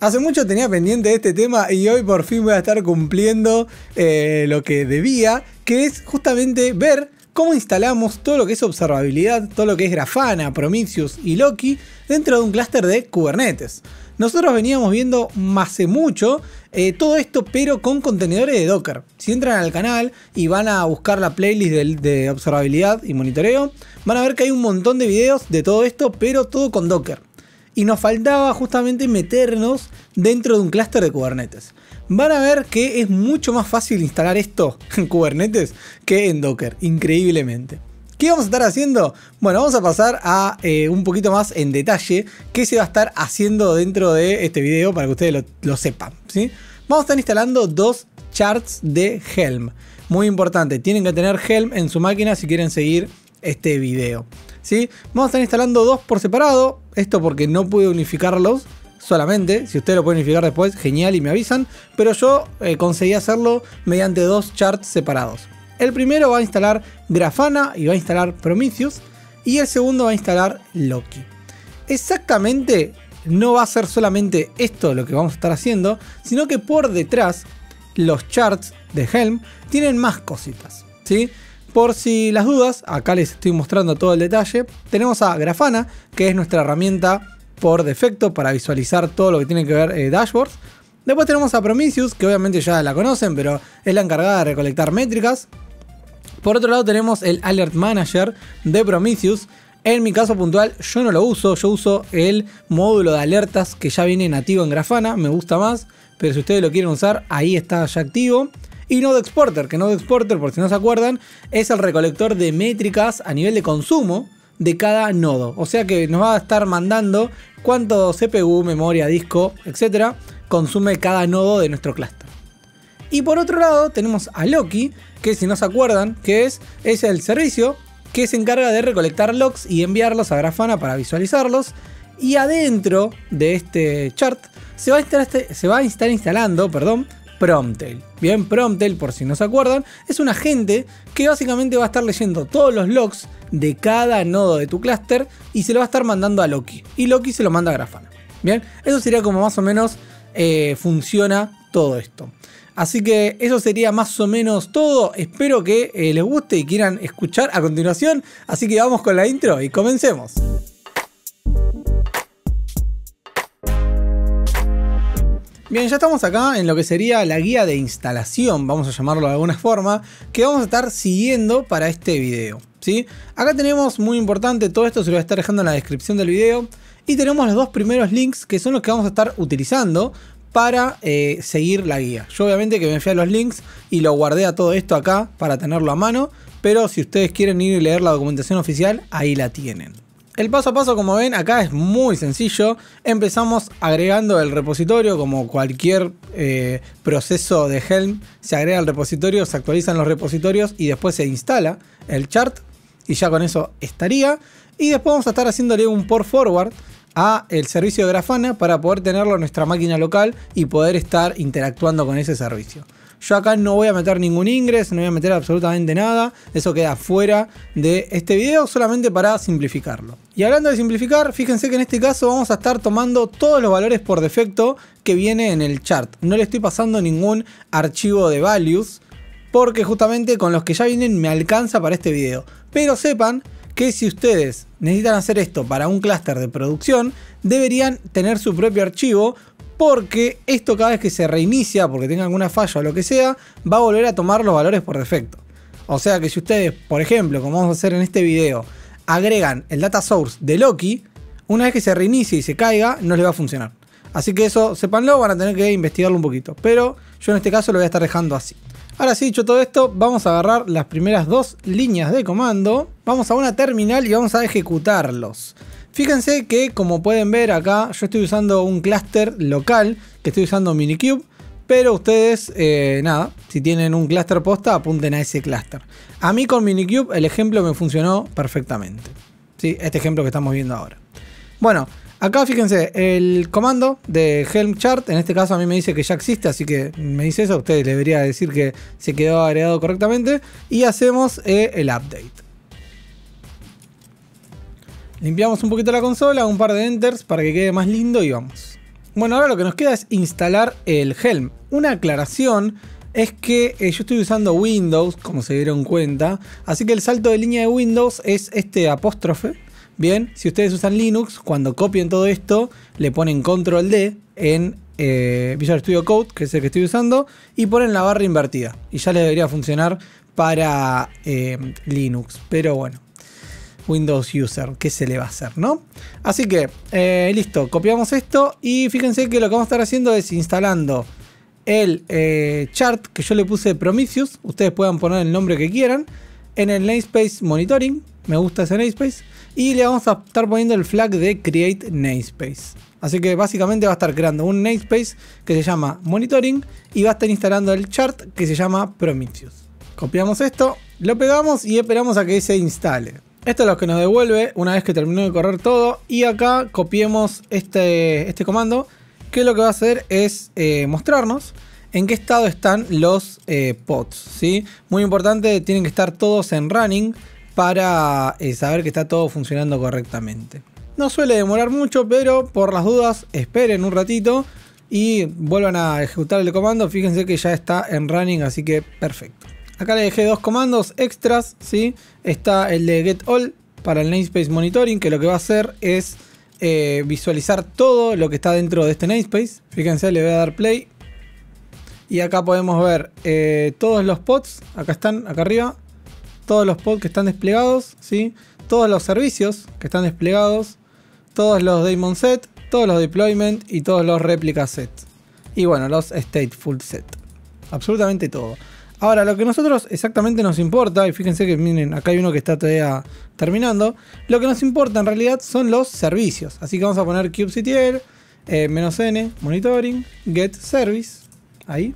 Hace mucho tenía pendiente este tema y hoy por fin voy a estar cumpliendo eh, lo que debía, que es justamente ver cómo instalamos todo lo que es observabilidad, todo lo que es Grafana, Prometheus y Loki dentro de un clúster de Kubernetes. Nosotros veníamos viendo hace mucho eh, todo esto, pero con contenedores de Docker. Si entran al canal y van a buscar la playlist de, de observabilidad y monitoreo, van a ver que hay un montón de videos de todo esto, pero todo con Docker. Y nos faltaba justamente meternos dentro de un clúster de Kubernetes. Van a ver que es mucho más fácil instalar esto en Kubernetes que en Docker, increíblemente. ¿Qué vamos a estar haciendo? Bueno, vamos a pasar a eh, un poquito más en detalle qué se va a estar haciendo dentro de este video para que ustedes lo, sepan. ¿sí? Vamos a estar instalando dos charts de Helm. Muy importante, tienen que tener Helm en su máquina si quieren seguir este video. ¿sí? Vamos a estar instalando dos por separado. Esto porque no pude unificarlos solamente. Si ustedes lo pueden unificar después, genial y me avisan. Pero yo eh, conseguí hacerlo mediante dos charts separados. El primero va a instalar Grafana y va a instalar Prometheus. Y el segundo va a instalar Loki. Exactamente no va a ser solamente esto lo que vamos a estar haciendo, sino que por detrás los charts de Helm tienen más cositas. ¿sí? Por si las dudas, acá les estoy mostrando todo el detalle. Tenemos a Grafana, que es nuestra herramienta por defecto para visualizar todo lo que tiene que ver eh, dashboards. Después tenemos a Prometheus, que obviamente ya la conocen, pero es la encargada de recolectar métricas. Por otro lado tenemos el Alert Manager de Prometheus. En mi caso puntual yo no lo uso, yo uso el módulo de alertas que ya viene nativo en Grafana, me gusta más, pero si ustedes lo quieren usar, ahí está ya activo. Y Node Exporter, que Node Exporter, por si no se acuerdan, es el recolector de métricas a nivel de consumo de cada nodo. O sea que nos va a estar mandando cuánto CPU, memoria, disco, etcétera, consume cada nodo de nuestro clúster. Y por otro lado tenemos a Loki, que si no se acuerdan, que es, es el servicio que se encarga de recolectar logs y enviarlos a Grafana para visualizarlos. Y adentro de este chart se va a estar, se va a estar instalando perdón, Promptail. Bien, Promptail, por si no se acuerdan, es un agente que básicamente va a estar leyendo todos los logs de cada nodo de tu clúster y se lo va a estar mandando a Loki. Y Loki se lo manda a Grafana. Bien, eso sería como más o menos eh, funciona todo esto. Así que eso sería más o menos todo. Espero que eh, les guste y quieran escuchar a continuación. Así que vamos con la intro y comencemos. Bien, ya estamos acá en lo que sería la guía de instalación, vamos a llamarlo de alguna forma, que vamos a estar siguiendo para este video. ¿sí? Acá tenemos, muy importante, todo esto se lo voy a estar dejando en la descripción del video. Y tenemos los dos primeros links que son los que vamos a estar utilizando para eh, seguir la guía. Yo obviamente que me fui a los links y lo guardé a todo esto acá para tenerlo a mano, pero si ustedes quieren ir y leer la documentación oficial, ahí la tienen. El paso a paso, como ven, acá es muy sencillo. Empezamos agregando el repositorio, como cualquier eh, proceso de Helm. Se agrega el repositorio, se actualizan los repositorios y después se instala el chart. Y ya con eso estaría. Y después vamos a estar haciéndole un port forward a el servicio de Grafana para poder tenerlo en nuestra máquina local y poder estar interactuando con ese servicio. Yo acá no voy a meter ningún ingreso, no voy a meter absolutamente nada, eso queda fuera de este video solamente para simplificarlo. Y hablando de simplificar, fíjense que en este caso vamos a estar tomando todos los valores por defecto que viene en el chart. No le estoy pasando ningún archivo de values porque justamente con los que ya vienen me alcanza para este video. Pero sepan que si ustedes necesitan hacer esto para un clúster de producción, deberían tener su propio archivo porque esto cada vez que se reinicia, porque tenga alguna falla o lo que sea, va a volver a tomar los valores por defecto. O sea que si ustedes, por ejemplo, como vamos a hacer en este video, agregan el data source de Loki, una vez que se reinicie y se caiga, no les va a funcionar. Así que eso, sépanlo, van a tener que investigarlo un poquito. Pero yo en este caso lo voy a estar dejando así. Ahora sí, dicho todo esto, vamos a agarrar las primeras dos líneas de comando, vamos a una terminal y vamos a ejecutarlos. Fíjense que como pueden ver acá, yo estoy usando un clúster local, que estoy usando Minikube, pero ustedes, eh, nada, si tienen un clúster posta, apunten a ese clúster. A mí con Minikube el ejemplo me funcionó perfectamente. ¿sí? Este ejemplo que estamos viendo ahora. Bueno, Acá fíjense, el comando de Helm Chart, en este caso a mí me dice que ya existe, así que me dice eso, ustedes debería decir que se quedó agregado correctamente. Y hacemos eh, el update. Limpiamos un poquito la consola, un par de enters para que quede más lindo y vamos. Bueno, ahora lo que nos queda es instalar el Helm. Una aclaración es que eh, yo estoy usando Windows, como se dieron cuenta, así que el salto de línea de Windows es este apóstrofe. Bien, si ustedes usan Linux, cuando copien todo esto, le ponen control D en eh, Visual Studio Code, que es el que estoy usando, y ponen la barra invertida. Y ya les debería funcionar para eh, Linux. Pero bueno, Windows User, ¿qué se le va a hacer, no? Así que, eh, listo, copiamos esto y fíjense que lo que vamos a estar haciendo es instalando el eh, chart que yo le puse Prometheus, ustedes puedan poner el nombre que quieran, en el namespace monitoring, me gusta ese namespace, y le vamos a estar poniendo el flag de create namespace. Así que básicamente va a estar creando un namespace que se llama monitoring y va a estar instalando el chart que se llama Prometheus. Copiamos esto, lo pegamos y esperamos a que se instale. Esto es lo que nos devuelve una vez que terminó de correr todo. Y acá copiemos este, este comando. Que lo que va a hacer es eh, mostrarnos en qué estado están los eh, pods. ¿sí? Muy importante, tienen que estar todos en running para eh, saber que está todo funcionando correctamente. No suele demorar mucho, pero por las dudas esperen un ratito y vuelvan a ejecutar el comando. Fíjense que ya está en running, así que perfecto. Acá le dejé dos comandos extras, ¿sí? Está el de get all para el namespace monitoring, que lo que va a hacer es eh, visualizar todo lo que está dentro de este namespace. Fíjense, le voy a dar play. Y acá podemos ver eh, todos los pods, acá están, acá arriba. Todos los pods que están desplegados, ¿sí? Todos los servicios que están desplegados. Todos los daemon set, todos los deployment y todos los replica set. Y bueno, los stateful set. Absolutamente todo. Ahora, lo que nosotros exactamente nos importa, y fíjense que miren, acá hay uno que está todavía terminando, lo que nos importa en realidad son los servicios. Así que vamos a poner kubectl, eh, "-n", monitoring, get service, ahí.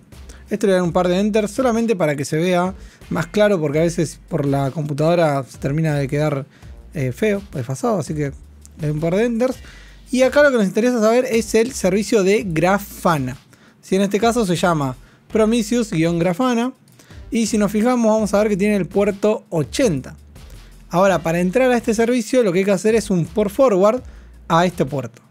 Esto le da un par de enter solamente para que se vea más claro, porque a veces por la computadora se termina de quedar eh, feo, desfasado, así que le doy un par de enters. Y acá lo que nos interesa saber es el servicio de Grafana. Si en este caso se llama Prometheus-Grafana. Y si nos fijamos vamos a ver que tiene el puerto 80. Ahora, para entrar a este servicio lo que hay que hacer es un port forward a este puerto.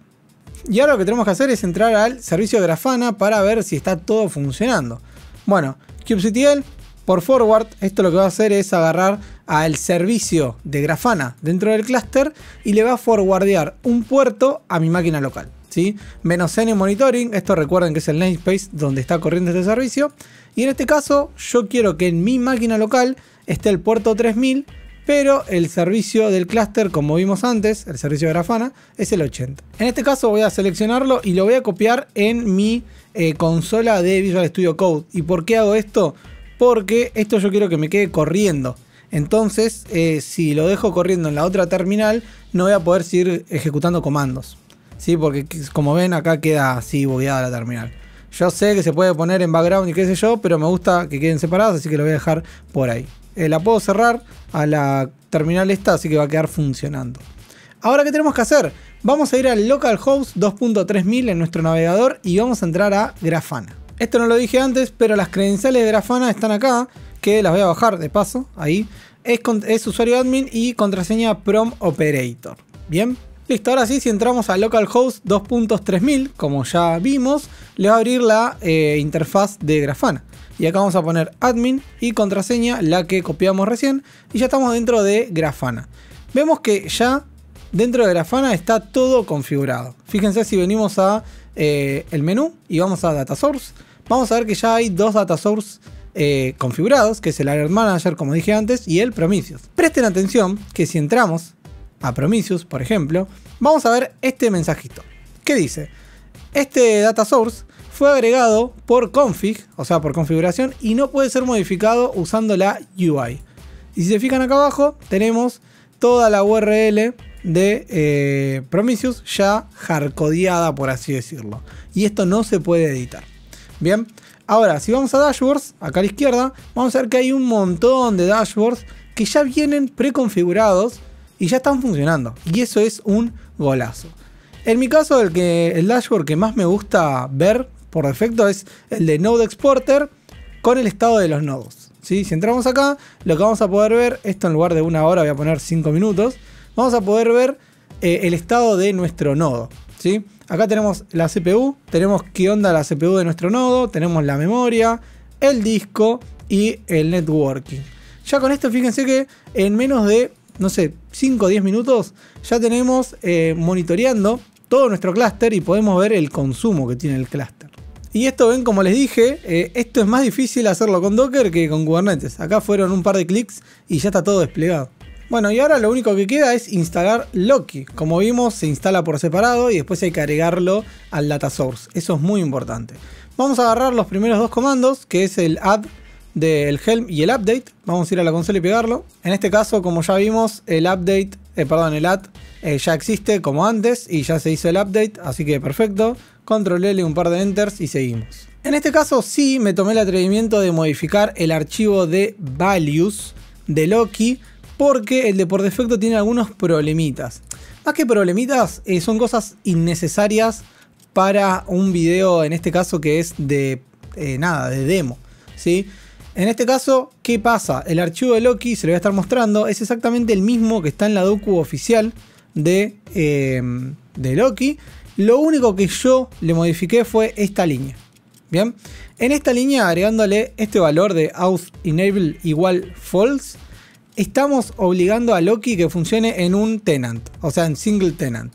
Y ahora lo que tenemos que hacer es entrar al servicio Grafana para ver si está todo funcionando. Bueno, kubectl por forward, esto lo que va a hacer es agarrar al servicio de Grafana dentro del clúster y le va a forwardear un puerto a mi máquina local. ¿sí? Menos N monitoring, esto recuerden que es el namespace donde está corriendo este servicio. Y en este caso yo quiero que en mi máquina local esté el puerto 3000, pero el servicio del clúster, como vimos antes, el servicio de Grafana, es el 80. En este caso voy a seleccionarlo y lo voy a copiar en mi eh, consola de Visual Studio Code. ¿Y por qué hago esto? Porque esto yo quiero que me quede corriendo. Entonces, eh, si lo dejo corriendo en la otra terminal, no voy a poder seguir ejecutando comandos. ¿sí? Porque como ven, acá queda así bugueada la terminal. Yo sé que se puede poner en background y qué sé yo, pero me gusta que queden separados, así que lo voy a dejar por ahí. Eh, la puedo cerrar a la terminal esta, así que va a quedar funcionando. Ahora, ¿qué tenemos que hacer? Vamos a ir al localhost 2.3000 en nuestro navegador y vamos a entrar a Grafana. Esto no lo dije antes, pero las credenciales de Grafana están acá, que las voy a bajar de paso, ahí. Es, es usuario admin y contraseña prom operator. Bien, Listo, ahora sí, si entramos a localhost 2.3000, como ya vimos, le va a abrir la eh, interfaz de Grafana. Y acá vamos a poner admin y contraseña, la que copiamos recién, y ya estamos dentro de Grafana. Vemos que ya dentro de Grafana está todo configurado. Fíjense si venimos a eh, el menú y vamos a Data Source, vamos a ver que ya hay dos Data Source eh, configurados, que es el Alert Manager, como dije antes, y el Prometheus. Presten atención que si entramos a Prometheus, por ejemplo, vamos a ver este mensajito. ¿Qué dice? Este data source fue agregado por config, o sea, por configuración, y no puede ser modificado usando la UI. Y si se fijan acá abajo, tenemos toda la URL de eh, Prometheus ya hardcodeada, por así decirlo. Y esto no se puede editar. Bien, ahora si vamos a dashboards, acá a la izquierda, vamos a ver que hay un montón de dashboards que ya vienen preconfigurados y ya están funcionando. Y eso es un golazo. En mi caso, el, que, el dashboard que más me gusta ver por defecto es el de Node Exporter con el estado de los nodos. Si entramos acá, lo que vamos a poder ver, esto en lugar de una hora voy a poner 5 minutos, vamos a poder ver eh, el estado de nuestro nodo. ¿sí? Acá tenemos la CPU, tenemos qué onda la CPU de nuestro nodo, tenemos la memoria, el disco y el networking. Ya con esto fíjense que en menos de, no sé, 5 o 10 minutos ya tenemos eh, monitoreando todo nuestro clúster y podemos ver el consumo que tiene el clúster. Y esto ven, como les dije, eh, esto es más difícil hacerlo con Docker que con Kubernetes. Acá fueron un par de clics y ya está todo desplegado. Bueno, y ahora lo único que queda es instalar Loki. Como vimos, se instala por separado y después hay que agregarlo al data source. Eso es muy importante. Vamos a agarrar los primeros dos comandos, que es el add del Helm y el update. Vamos a ir a la consola y pegarlo. En este caso, como ya vimos, el update, eh, perdón, el add eh, ya existe como antes y ya se hizo el update, así que perfecto. Control L un par de enters y seguimos. En este caso sí me tomé el atrevimiento de modificar el archivo de values de Loki porque el de por defecto tiene algunos problemitas. Más que problemitas, eh, son cosas innecesarias para un video, en este caso que es de nada, de demo. ¿sí? En este caso, ¿qué pasa? El archivo de Loki, se lo voy a estar mostrando, es exactamente el mismo que está en la docu oficial de, de Loki. Lo único que yo le modifiqué fue esta línea. Bien, en esta línea agregándole este valor de auth enable igual false, estamos obligando a Loki que funcione en un tenant, o sea, en single tenant.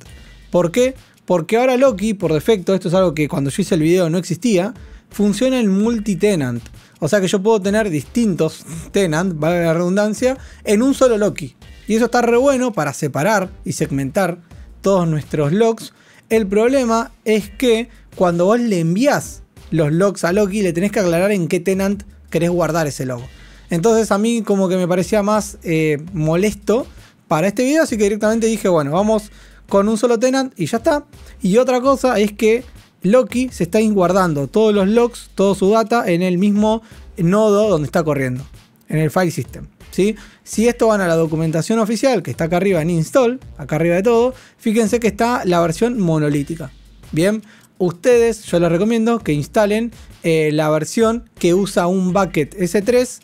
¿Por qué? Porque ahora Loki, por defecto, esto es algo que cuando yo hice el video no existía, funciona en multi-tenant. O sea que yo puedo tener distintos tenant, vale la redundancia, en un solo Loki. Y eso está re bueno para separar y segmentar todos nuestros logs. El problema es que cuando vos le envías los logs a Loki, le tenés que aclarar en qué tenant querés guardar ese log. Entonces a mí como que me parecía más eh, molesto para este video, así que directamente dije, bueno, vamos con un solo tenant y ya está. Y otra cosa es que Loki se está guardando todos los logs, toda su data en el mismo nodo donde está corriendo, en el file system. ¿sí? Si esto van a la documentación oficial, que está acá arriba en install, acá arriba de todo, fíjense que está la versión monolítica. Bien, ustedes, yo les recomiendo que instalen eh, la versión que usa un bucket S3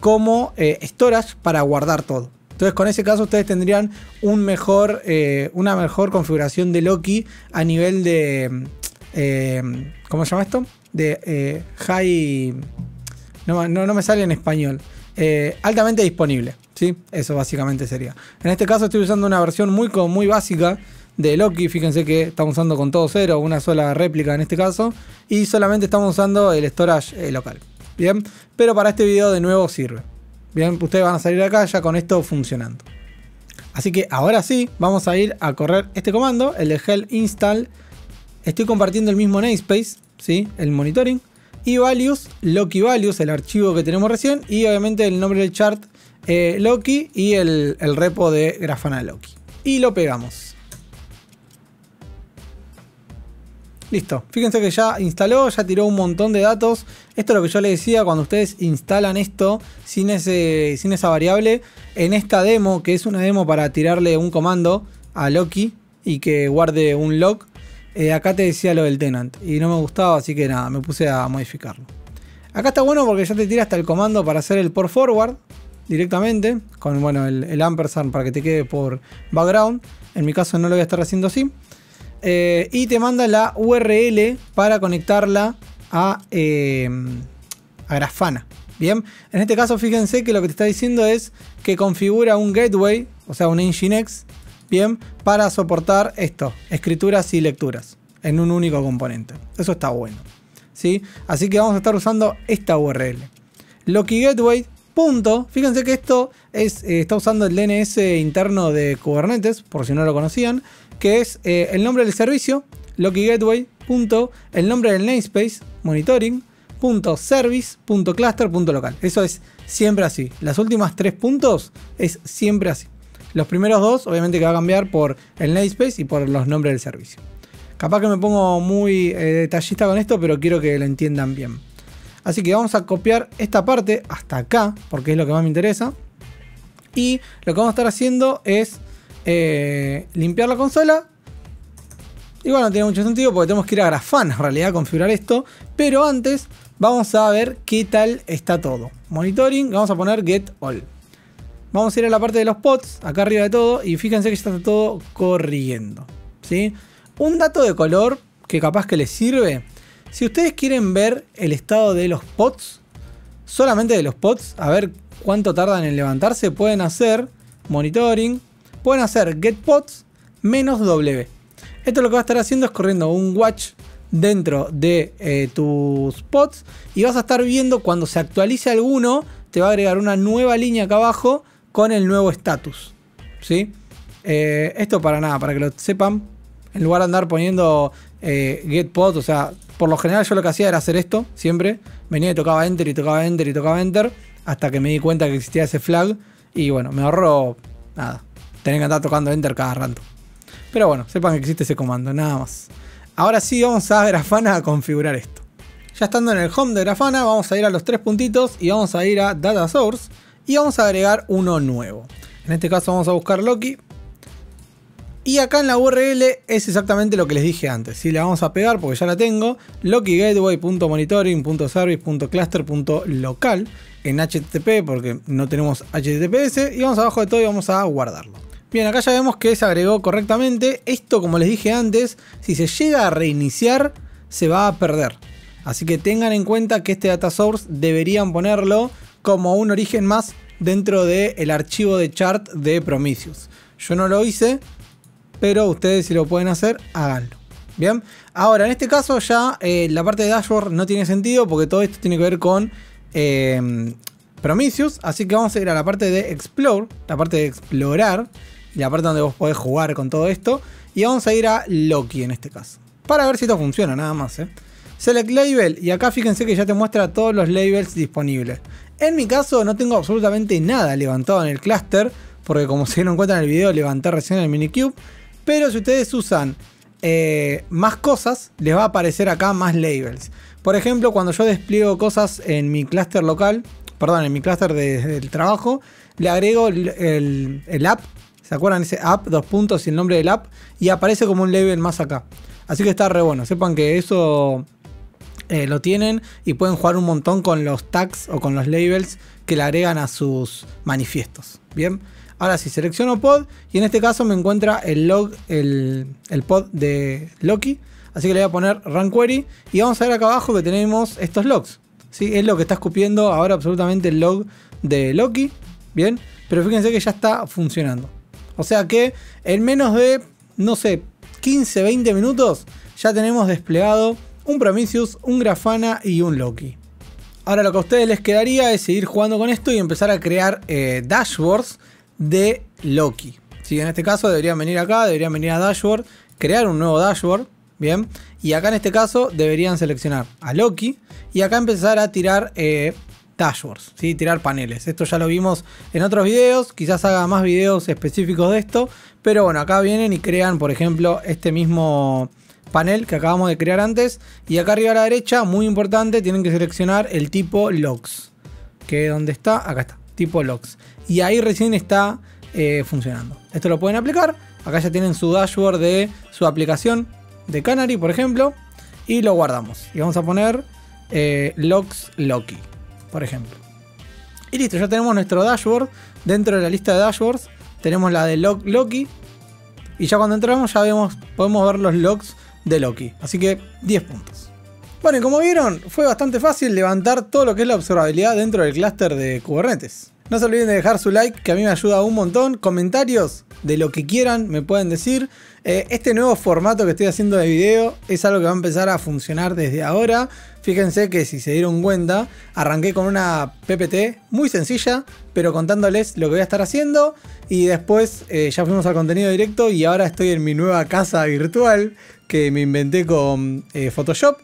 como eh, storage para guardar todo. Entonces con ese caso ustedes tendrían eh, una mejor configuración de Loki a nivel de... Eh, ¿Cómo se llama esto? De high... No, me sale en español. altamente disponible. ¿sí? Eso básicamente sería. En este caso estoy usando una versión muy, muy básica de Loki. Fíjense que estamos usando con todo cero, una sola réplica en este caso. Y solamente estamos usando el storage local. Bien, pero para este video de nuevo sirve. Bien, ustedes van a salir acá ya con esto funcionando. Así que ahora sí, vamos a ir a correr este comando, el de hell install. Estoy compartiendo el mismo namespace, ¿sí? el monitoring. Y values, Loki values, el archivo que tenemos recién. Y obviamente el nombre del chart eh, Loki y el, repo de Grafana Loki. Y lo pegamos. Listo. Fíjense que ya instaló, ya tiró un montón de datos. Esto es lo que yo les decía cuando ustedes instalan esto sin, ese, sin esa variable. En esta demo, que es una demo para tirarle un comando a Loki y que guarde un log. Eh, acá te decía lo del tenant y no me gustaba, así que nada, me puse a modificarlo. Acá está bueno porque ya te tira hasta el comando para hacer el por forward directamente, con bueno, el, el ampersand para que te quede por background. En mi caso no lo voy a estar haciendo así. Eh, y te manda la URL para conectarla eh, a Grafana. Bien, en este caso fíjense que lo que te está diciendo es que configura un gateway, o sea, un Nginx, para soportar esto, escrituras y lecturas en un único componente. Eso está bueno. ¿sí? Así que vamos a estar usando esta URL. Loki Gateway. Punto. Fíjense que esto es, eh, está usando el DNS interno de Kubernetes, por si no lo conocían que es eh, el nombre del servicio, Loki Gateway, punto, el nombre del namespace, monitoring, service, cluster, local. Eso es siempre así. Las últimas tres puntos es siempre así. Los primeros dos, obviamente que va a cambiar por el namespace y por los nombres del servicio. Capaz que me pongo muy eh, detallista con esto, pero quiero que lo entiendan bien. Así que vamos a copiar esta parte hasta acá, porque es lo que más me interesa. Y lo que vamos a estar haciendo es eh, limpiar la consola. Igual no tiene mucho sentido porque tenemos que ir a Grafana en realidad a configurar esto. Pero antes vamos a ver qué tal está todo. Monitoring, vamos a poner get all. Vamos a ir a la parte de los pods, acá arriba de todo, y fíjense que está todo corriendo. ¿sí? Un dato de color que capaz que les sirve. Si ustedes quieren ver el estado de los pods, solamente de los pods, a ver cuánto tardan en levantarse, pueden hacer monitoring, pueden hacer get pods menos W. Esto lo que va a estar haciendo es corriendo un watch dentro de eh, tus pods y vas a estar viendo cuando se actualice alguno, te va a agregar una nueva línea acá abajo con el nuevo estatus. ¿sí? Eh, esto para nada, para que lo sepan, en lugar de andar poniendo eh, get pod, o sea, por lo general yo lo que hacía era hacer esto siempre, venía y tocaba enter y tocaba enter y tocaba enter, hasta que me di cuenta que existía ese flag y bueno, me ahorro nada, tener que andar tocando enter cada rato. Pero bueno, sepan que existe ese comando, nada más. Ahora sí vamos a Grafana a configurar esto. Ya estando en el home de Grafana, vamos a ir a los tres puntitos y vamos a ir a Data Source y vamos a agregar uno nuevo. En este caso vamos a buscar Loki. Y acá en la URL es exactamente lo que les dije antes. Si le vamos a pegar porque ya la tengo, lokigateway.monitoring.service.cluster.local en HTTP porque no tenemos HTTPS y vamos abajo de todo y vamos a guardarlo. Bien, acá ya vemos que se agregó correctamente. Esto, como les dije antes, si se llega a reiniciar, se va a perder. Así que tengan en cuenta que este data source deberían ponerlo como un origen más dentro del archivo de chart de Prometheus. Yo no lo hice, pero ustedes si lo pueden hacer, háganlo. Bien, ahora en este caso ya eh, la parte de dashboard no tiene sentido porque todo esto tiene que ver con eh, Prometheus. Así que vamos a ir a la parte de explore, la parte de explorar la parte donde vos podés jugar con todo esto. Y vamos a ir a Loki en este caso. Para ver si esto funciona, nada más. ¿eh? Select Label y acá fíjense que ya te muestra todos los labels disponibles. En mi caso no tengo absolutamente nada levantado en el cluster. Porque como se dieron cuenta en el video levanté recién el minikube. Pero si ustedes usan eh, más cosas, les va a aparecer acá más labels. Por ejemplo, cuando yo despliego cosas en mi cluster local, perdón, en mi cluster del trabajo, le agrego el, el app ¿Se acuerdan ese app, dos puntos y el nombre del app? Y aparece como un label más acá. Así que está re bueno. Sepan que eso eh, lo tienen y pueden jugar un montón con los tags o con los labels que le agregan a sus manifiestos. Bien. Ahora sí, selecciono pod y en este caso me encuentra el log, el, pod de Loki. Así que le voy a poner run query y vamos a ver acá abajo que tenemos estos logs. ¿sí? Es lo que está escupiendo ahora absolutamente el log de Loki. Bien, pero fíjense que ya está funcionando. O sea que en menos de, no sé, 15, 20 minutos ya tenemos desplegado un Prometheus, un Grafana y un Loki. Ahora lo que a ustedes les quedaría es seguir jugando con esto y empezar a crear eh, dashboards de Loki. Si en este caso deberían venir acá, deberían venir a dashboard, crear un nuevo dashboard, bien. Y acá en este caso deberían seleccionar a Loki y acá empezar a tirar eh, dashboards, ¿sí? tirar paneles. Esto ya lo vimos en otros videos, quizás haga más videos específicos de esto, pero bueno, acá vienen y crean, por ejemplo, este mismo panel que acabamos de crear antes. Y acá arriba a la derecha, muy importante, tienen que seleccionar el tipo logs. Que donde está, acá está, tipo logs. Y ahí recién está eh, funcionando. Esto lo pueden aplicar. Acá ya tienen su dashboard de su aplicación de Canary, por ejemplo. Y lo guardamos. Y vamos a poner eh, logs Loki por ejemplo. Y listo, ya tenemos nuestro dashboard. Dentro de la lista de dashboards tenemos la de log Loki. Y ya cuando entramos ya vemos, podemos ver los logs de Loki. Así que 10 puntos. Bueno, y como vieron, fue bastante fácil levantar todo lo que es la observabilidad dentro del clúster de Kubernetes. No se olviden de dejar su like, que a mí me ayuda un montón. Comentarios de lo que quieran, me pueden decir. Eh, este nuevo formato que estoy haciendo de video es algo que va a empezar a funcionar desde ahora. Fíjense que si se dieron cuenta, arranqué con una PPT muy sencilla, pero contándoles lo que voy a estar haciendo. Y después eh, ya fuimos al contenido directo y ahora estoy en mi nueva casa virtual que me inventé con eh, Photoshop.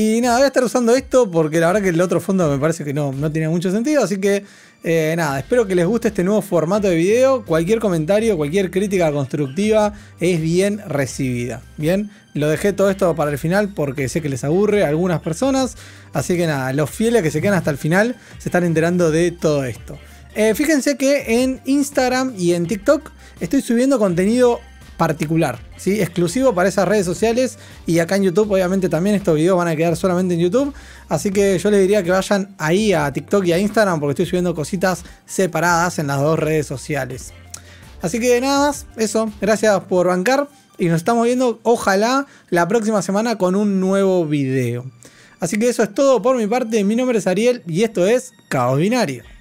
Y nada, voy a estar usando esto porque la verdad que el otro fondo me parece que no, no tiene mucho sentido. Así que eh, nada, espero que les guste este nuevo formato de video. Cualquier comentario, cualquier crítica constructiva es bien recibida. Bien, lo dejé todo esto para el final porque sé que les aburre a algunas personas. Así que nada, los fieles que se quedan hasta el final se están enterando de todo esto. Eh, fíjense que en Instagram y en TikTok estoy subiendo contenido particular, ¿sí? exclusivo para esas redes sociales y acá en YouTube obviamente también estos videos van a quedar solamente en YouTube, así que yo les diría que vayan ahí a TikTok y a Instagram porque estoy subiendo cositas separadas en las dos redes sociales. Así que nada eso, gracias por bancar. y nos estamos viendo, ojalá, la próxima semana con un nuevo video. Así que eso es todo por mi parte. Mi nombre es Ariel y esto es Caos Binario.